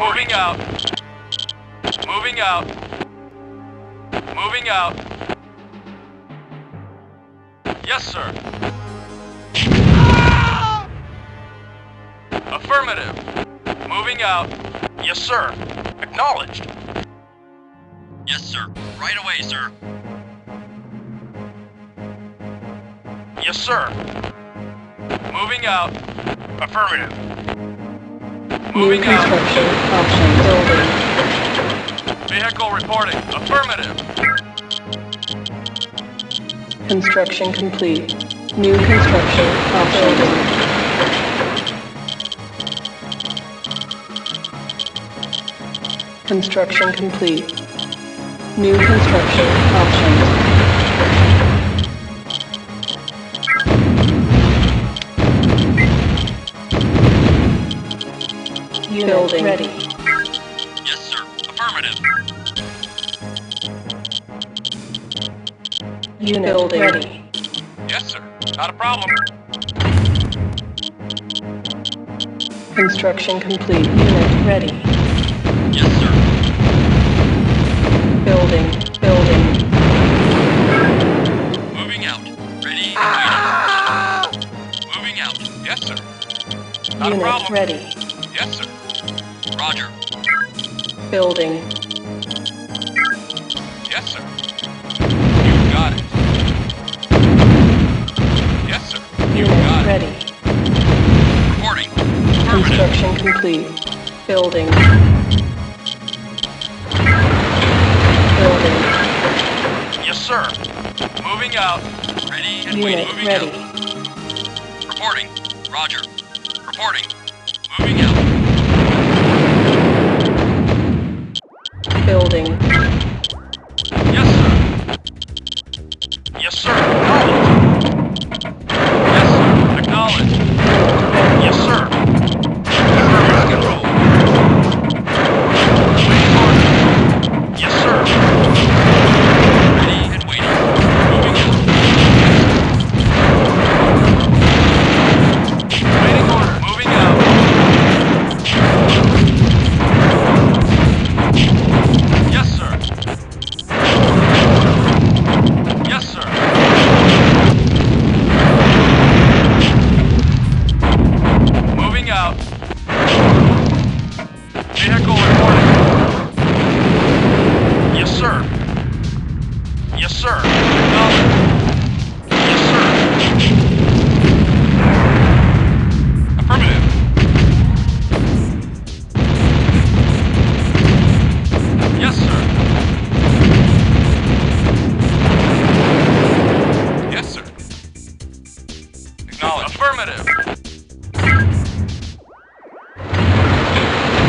Moving out. Moving out. Moving out. Yes, sir. Affirmative. Moving out. Yes, sir. Acknowledged. Yes, sir. Right away, sir. Yes, sir. Moving out. Affirmative. New Moving out. construction option building. Vehicle reporting. Affirmative. Construction complete. New construction option building. Construction complete. New construction options. Building ready. Yes, sir. Affirmative. Unit building ready. Yes, sir. Not a problem. Construction complete. Unit ready. Yes, sir. Building, building. Moving out. Ready and waiting. Moving out. Yes, sir. Not a Unit problem. ready. Roger. Building, Yes, sir. You got it. Yes, sir. You unit got it. ready. Reporting. Construction complete. Building. Building. Yes, sir. Moving out. Ready and Unit waiting. Moving ready. out. Reporting. Roger. Reporting. Building. Acknowledge. Affirmative.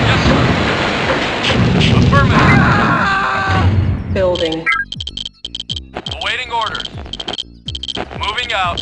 Yes, sir. Affirmative. Building. Awaiting orders. Moving out.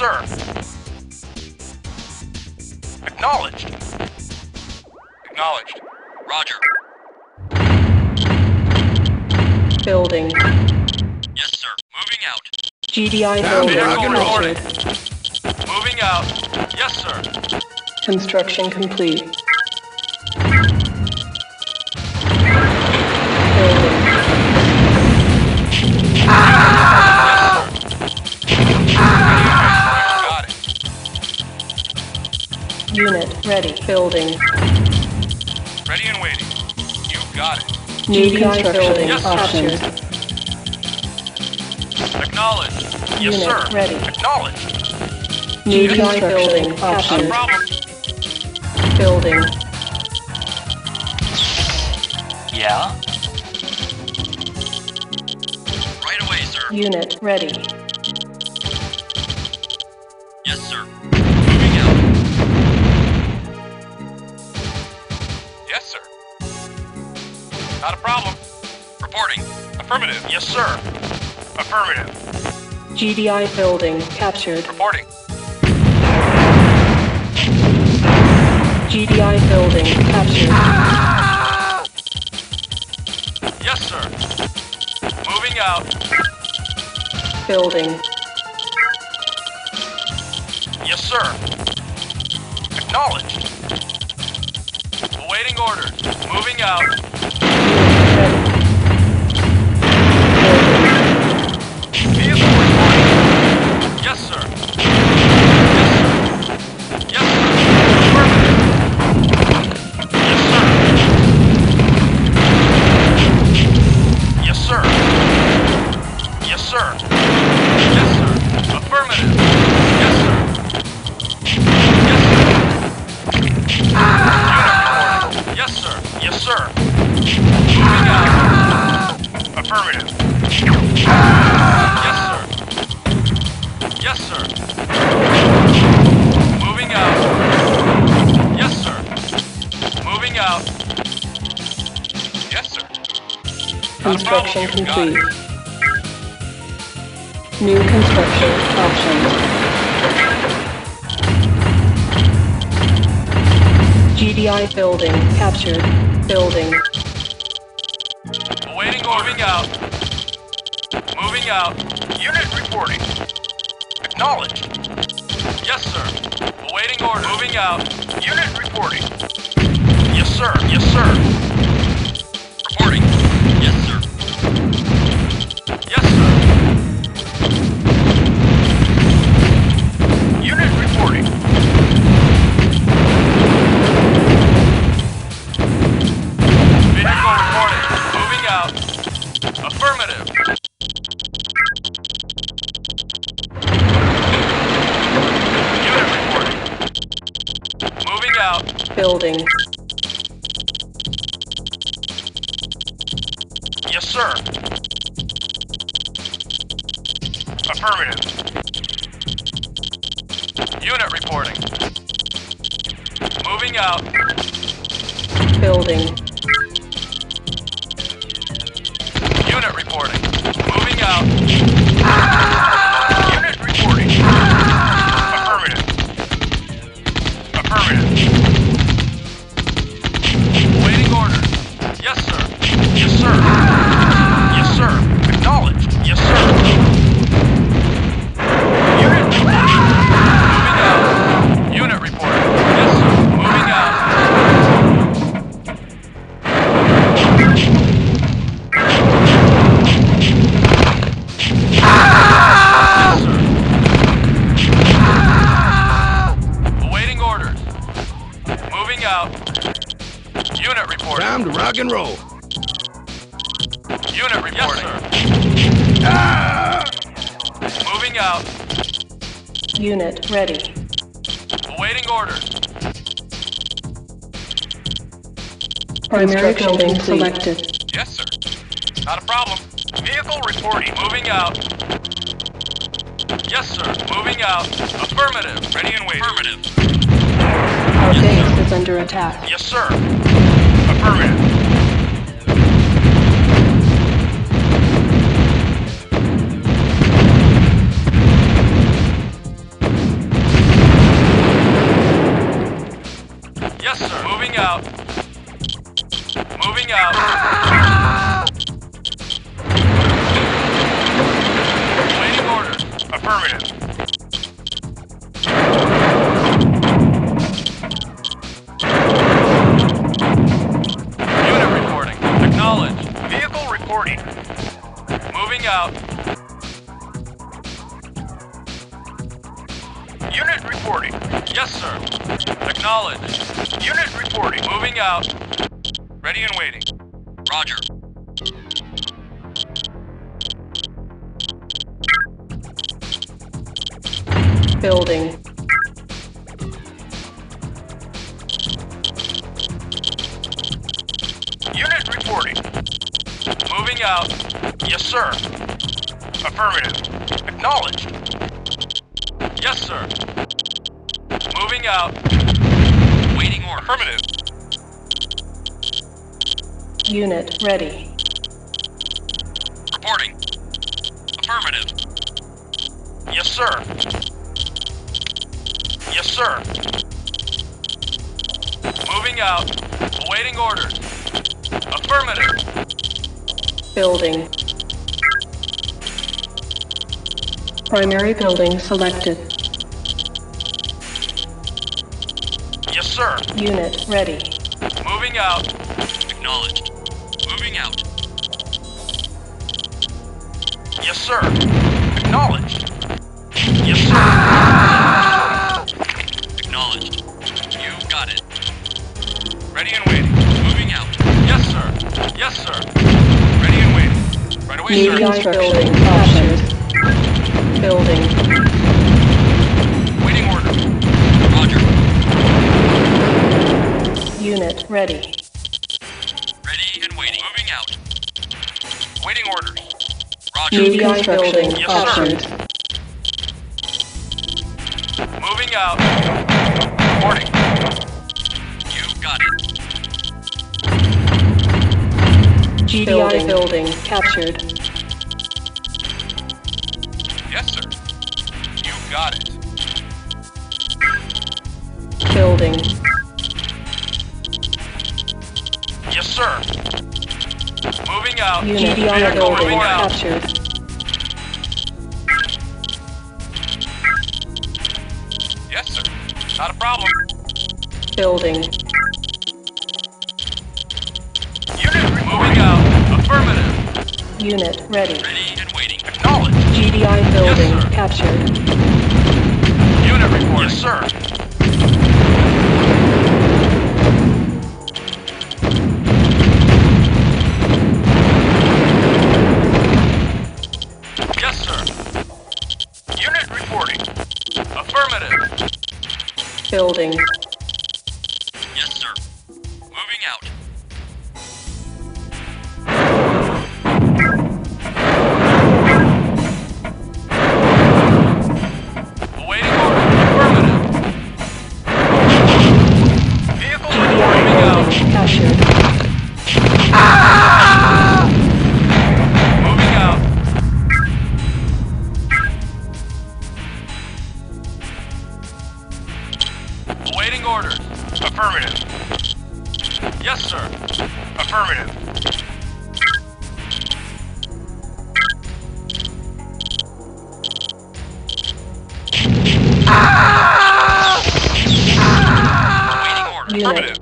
Sir. Acknowledged. Acknowledged. Roger. Building. Yes, sir. Moving out. GDI building. Moving out. Yes, sir. Construction complete. Ready. Building. Ready and waiting. You got it. New construction Yes, sir. options. Acknowledge. Yes, Unit sir. ready. Acknowledge. New construction Not a options. problem. Building. Yeah? Right away, sir. Unit ready. Affirmative. Yes, sir. Affirmative. GDI building captured. Reporting. GDI building captured. Yes, sir. Moving out. Building. Yes, sir. Acknowledged. Awaiting orders. Moving out. Construction problem. You got it. complete. New construction options. GDI building captured. Building. Awaiting moving out. Moving out. Unit reporting. Acknowledged. Yes, sir. Awaiting order. Moving out. Unit reporting. Yes, sir. Yes, sir. Building. Unit reporting. Moving out. Unit rock and roll. Unit reporting. Yes, sir. Ah! Moving out. Unit ready. Awaiting orders. Primary Construction building selected. Yes, sir. Not a problem. Vehicle reporting. Moving out. Yes, sir. Moving out. Affirmative. Ready and waiting. Affirmative. Our Yes, base sir. is under attack. Yes, sir. Unit reporting. Yes, sir. Acknowledged. Unit reporting. Moving out. Ready and waiting. Roger. Building. Unit reporting. Moving out. Yes, sir. Affirmative. Acknowledged. Sir. Moving out. Waiting order. Affirmative. Unit ready. Reporting. Affirmative. Yes, sir. Yes, sir. Moving out. Awaiting orders. Affirmative. Building. Primary building selected. Sir. Unit ready. Moving out. Acknowledged. Moving out. Yes, sir. Acknowledged. Yes, sir. Acknowledged. You got it. Ready and waiting. Moving out. Yes, sir. Yes, sir. Ready and waiting. Right away, New sir. captured. Building. Unit ready. Ready and waiting. Moving out. Waiting orders. Roger. New construction Yes, sir. captured. Moving out. Reporting. You got it. GDI building captured. Yes, sir. You got it. Building. Moving out. Unit Vehicle building captured. Yes, sir. Not a problem. Building. Unit moving out. Affirmative. Unit ready. Ready and waiting. Acknowledged. GDI building sir. captured. Unit report. Yes, sir. Building.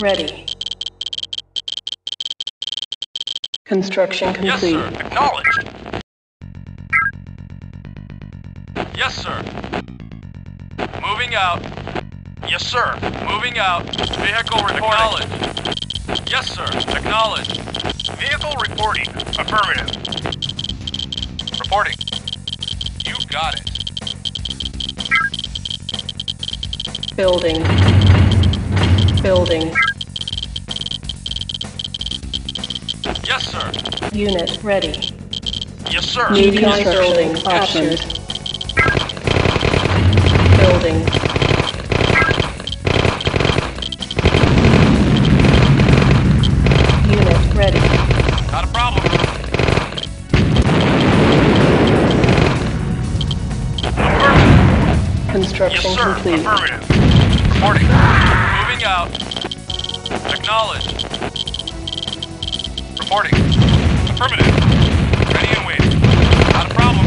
Ready. Construction complete. Yes, sir. Acknowledged. Yes, sir. Moving out. Yes, sir. Moving out. Vehicle reporting. Acknowledged. Yes, sir. Acknowledged. Vehicle reporting. Affirmative. Reporting. You got it. Building. Building. Unit ready. Yes, sir. New building captured. Building. Unit ready. Not a problem. Affirmative. Construction Yes, sir. complete. Affirmative. Reporting. Moving out. Acknowledged. Reporting. Affirmative. Ready and waiting. Not a problem.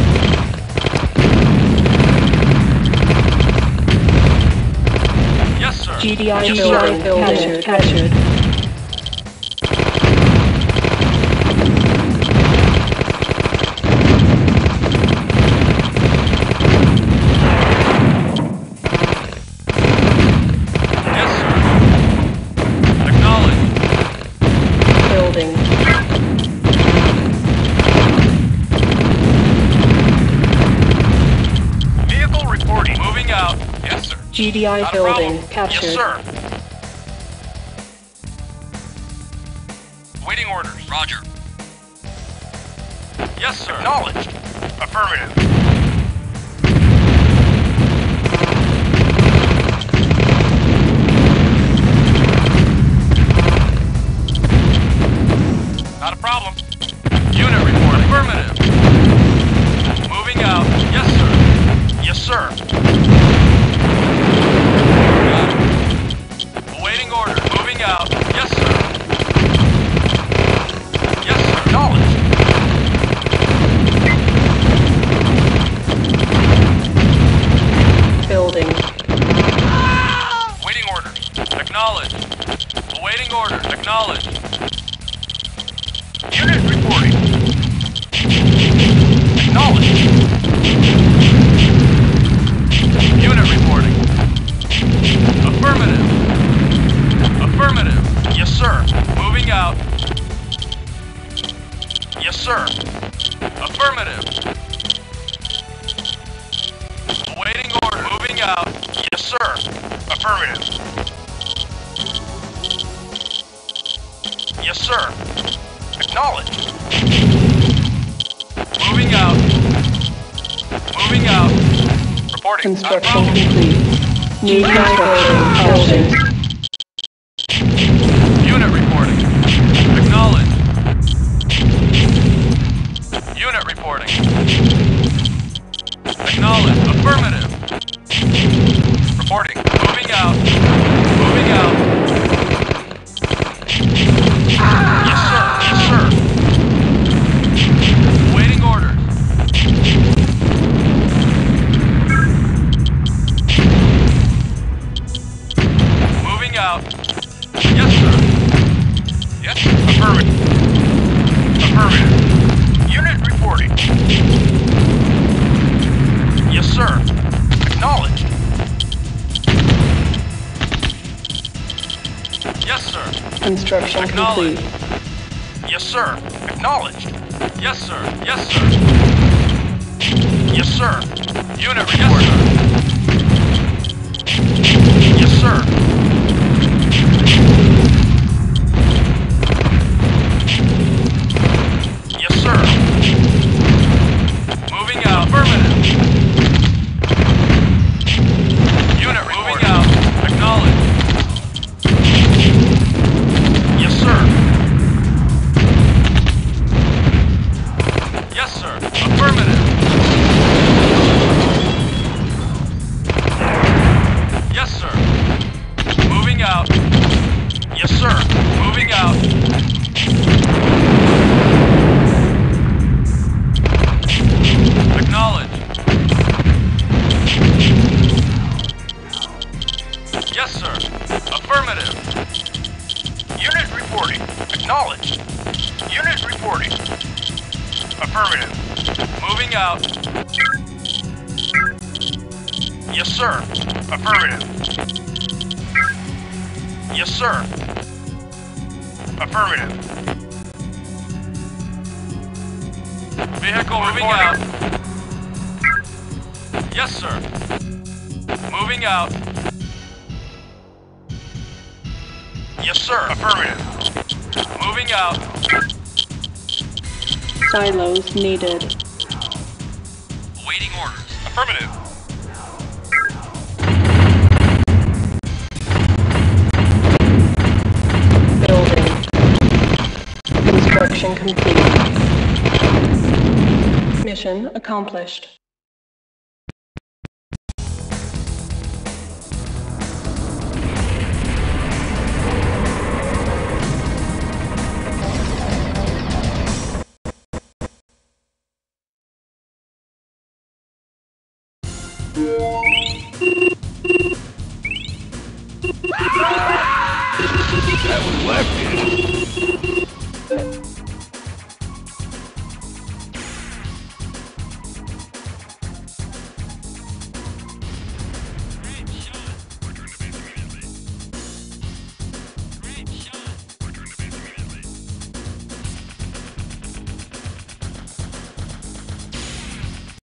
Yes, sir. GDI Yes, building sir. building captured. GDI Not building captured. Yes, sir. Waiting orders. Roger. Yes, sir. Acknowledged. Affirmative. Not a problem. Unit report. Affirmative. Moving out. Yes, sir. Yes, sir. Yes, sir. Affirmative. Awaiting order. Moving out. Yes, sir. Affirmative. Yes, sir. Acknowledged. Moving out. Moving out. Reporting. Construction complete. New building building. Reporting. Moving out. Acknowledged. Yes, sir. Yes, sir. Yes, sir. Unit reporting. Yes, sir. Yes, sir. Moving out. Acknowledge. Yes, sir. Affirmative. Unit reporting. Acknowledged. Unit reporting. Affirmative. Moving out. Yes, sir. Affirmative. Yes, sir. Affirmative. Vehicle moving out. Yes, sir. Moving out. Yes, sir. Affirmative. Moving out. Silos needed. Awaiting orders. Affirmative. Construction complete. Mission accomplished.